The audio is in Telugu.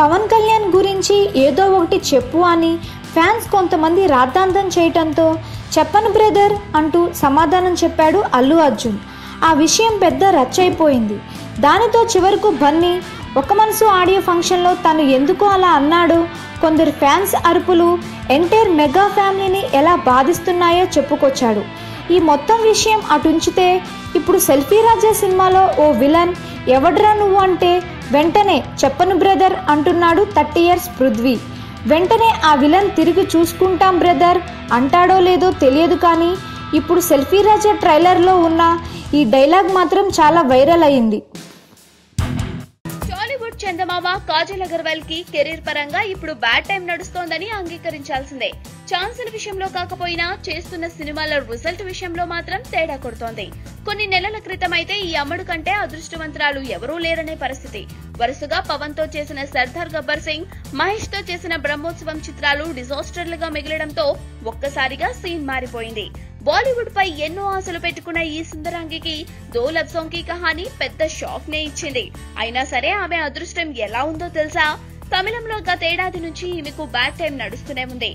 పవన్ కళ్యాణ్ గురించి ఏదో ఒకటి చెప్పు అని ఫ్యాన్స్ కొంతమంది రాద్ధాంతం చేయటంతో చెప్పను బ్రదర్ అంటూ సమాధానం చెప్పాడు అల్లు అర్జున్. ఆ విషయం పెద్ద రచ్చైపోయింది. దానితో చివరకు బన్నీ ఒక మనసు ఆడియో ఫంక్షన్లో తను ఎందుకు అలా అన్నాడు? కొందరు ఫ్యాన్స్ అరుపులు ఎంటైర్ మెగా ఫ్యామిలీని ఎలా బాధిస్తున్నాయో చెప్పుకొచ్చాడు. ఈ మొత్తం విషయం అటుంచితే ఇప్పుడు సెల్ఫీ రాజా సినిమాలో ఓ విలన్ ఎవడ్రా నువ్వు అంటే వెంటనే చెప్పను బ్రదర్ అంటున్నాడు థర్టీ ఇయర్స్ పృథ్వీ. వెంటనే ఆ విలన్ తిరిగి చూసుకుంటాం బ్రదర్. అంటాడో లేదో తెలియదు కానీ ఇప్పుడు సెల్ఫీ రాజా ట్రైలర్లో ఉన్న ఈ డైలాగ్ మాత్రం చాలా వైరల్ అయింది. చందమామ కాజల్ అగర్వాల్కి కెరీర్ పరంగా ఇప్పుడు బ్యాడ్ టైం నడుస్తోందని అంగీకరించాల్సిందే. ఛాన్సుల విషయంలో కాకపోయినా చేస్తున్న సినిమాల రిజల్ట్ విషయంలో మాత్రం తేడా కొడుతోంది. కొన్ని నెలల క్రితం అయితే ఈ అమ్మడు కంటే అదృష్టవంతురాలు ఎవరూ లేరనే పరిస్థితి. వరుసగా పవన్తో చేసిన సర్దార్ గబ్బర్ సింగ్ మహేష్తో చేసిన బ్రహ్మోత్సవం చిత్రాలు డిజాస్టర్లుగా మిగలడంతో ఒక్కసారిగా సీన్ మారిపోయింది. బాలీవుడ్ పై ఎన్నో ఆశలు పెట్టుకున్న ఈ సుందరాంగికి దో సోంకి కహాని పెద్ద షాక్ నే ఇచ్చింది. అయినా సరే ఆమె అదృష్టం ఎలా ఉందో తెలుసా? తమిళంలో గతేడాది నుంచి ఈమెకు బ్యాడ్ టైం నడుస్తూనే ఉంది.